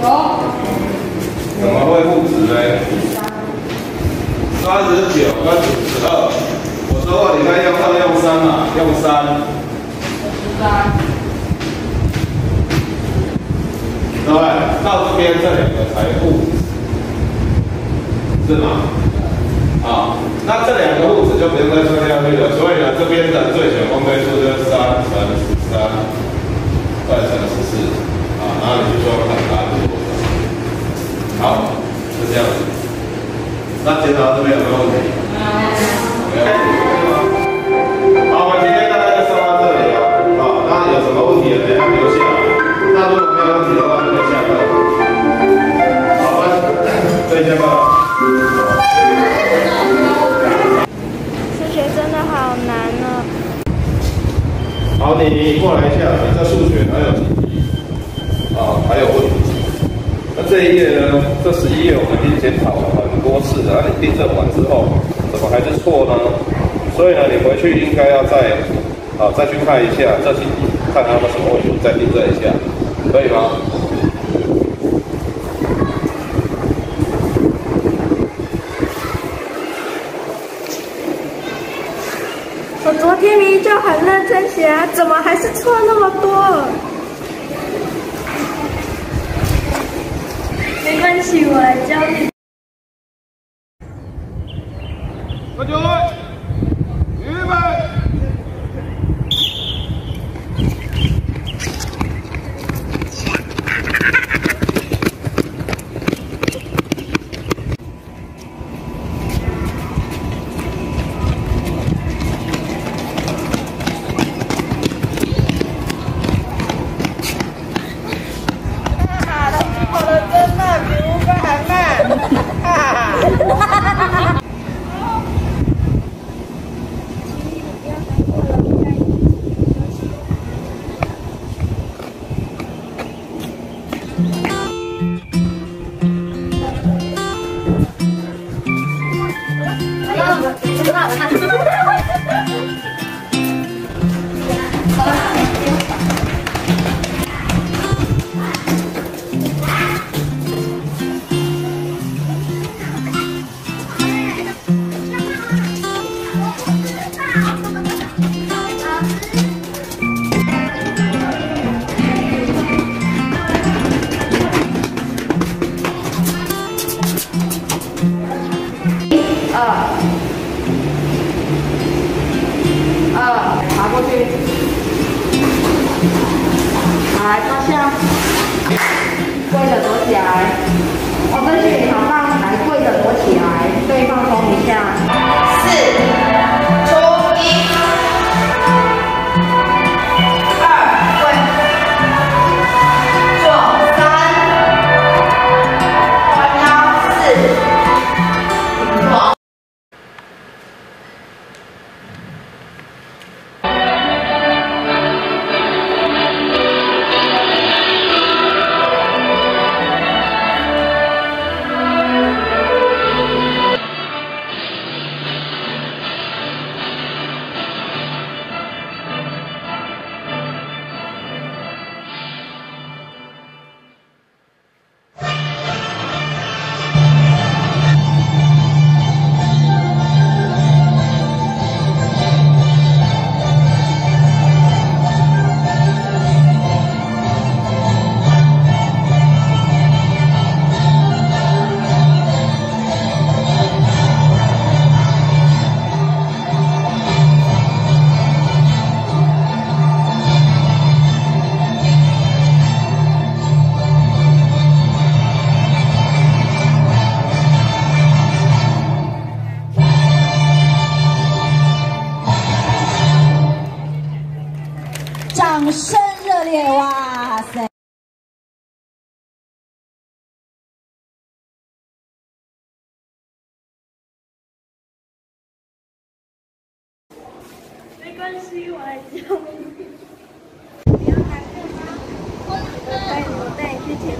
有。怎么会负值呢？三十九跟五十二，我说过你该用二用三嘛，用三。三。对，到这边这两个才负值，是吗？啊，那这两个物质就不用再算下去了，所以呢，这边的最小公倍数就好，是这样子。那检查这边有没有问题？没有。好，我们今天大概就上到这里了。好，那有什么问题等下留下来。那如果没有问题的话，就可以下课。好吧，再见吧。真的好难呢！好，你过来一下，你这数学还有几题？啊，还有问题。这一页呢？这十一页我们已经检讨了很多次了。那你订正完之后，怎么还是错呢？所以呢，你回去应该要再啊再去看一下这几，看他们什么问题，再订正一下，可以吗？我昨天明明就很认真写啊，怎么还是错那么多？ありがとう了ざ。来趴下，跪着躲起来。掌声热烈！哇塞！没关系，我来教你。你要排队吗？我带你，我带你去前面。